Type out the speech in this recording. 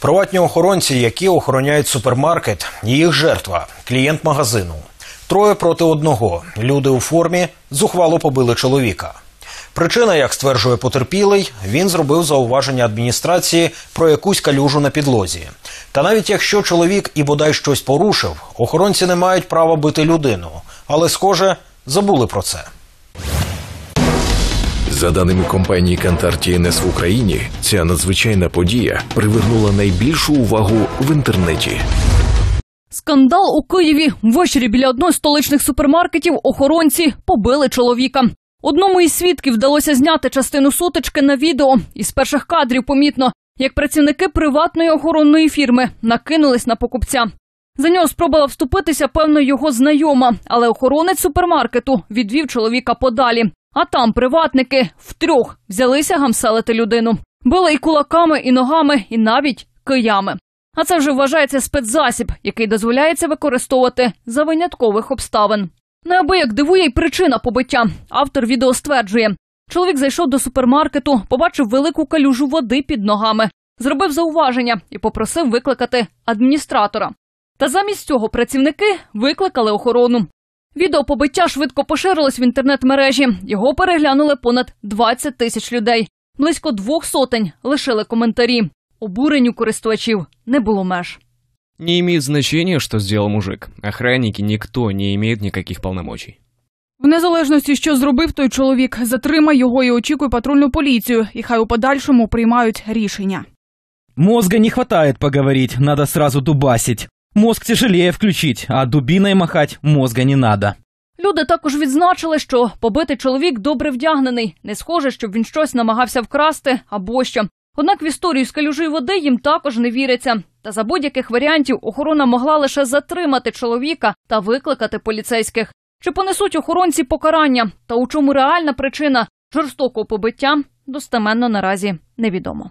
Приватні охоронці, які охороняють супермаркет, їх жертва клієнт магазину. Троє проти одного. Люди у формі зухвало побили чоловіка. Причина, як стверджує потерпілий, він зробив зауваження адміністрації про якусь калюжу на підлозі. Та навіть якщо чоловік і бодай щось порушив, охоронці не мають права бити людину. Але, схоже, забули про це. За даними компанії Кантар TNS в Україні, ця надзвичайна подія привернула найбільшу увагу в інтернеті. Скандал у Києві. Ввечері біля одного з столичних супермаркетів охоронці побили чоловіка. Одному із свідків вдалося зняти частину сутички на відео. Із перших кадрів помітно, як працівники приватної охоронної фірми накинулись на покупця. За нього спробувала вступитися певно його знайома, але охоронець супермаркету відвів чоловіка подалі. А там приватники втрьох взялися гамселити людину. Били і кулаками, і ногами, і навіть киями. А це вже вважається спецзасіб, який дозволяється використовувати за виняткових обставин. Неабияк дивує й причина побиття. Автор відео стверджує, чоловік зайшов до супермаркету, побачив велику калюжу води під ногами, зробив зауваження і попросив викликати адміністратора. Та замість цього працівники викликали охорону. Відео побиття швидко поширилось в інтернет-мережі. Його переглянули понад 20 тисяч людей. Близько двох сотень лишили коментарі. Обуренню користувачів не було меж. Не имеет значения, что сделал мужик. Охранники никто не имеет никаких полномочий. В незалежності, що зробив той чоловік, затримай його і очікуй патрульну поліцію, і хай у подальшому приймають рішення. Мозга не хватает поговорить, надо сразу дубасить. Мозг тяжелее включить, а дубиной махать мозга не надо. Люди також відзначили, що побитий чоловік добре вдягнений. Не схоже, щоб він щось намагався вкрасти або що. Однак в історію з калюжої води їм також не віриться. Та за будь-яких варіантів охорона могла лише затримати чоловіка та викликати поліцейських. Чи понесуть охоронці покарання? Та у чому реальна причина жорстокого побиття достеменно наразі невідомо.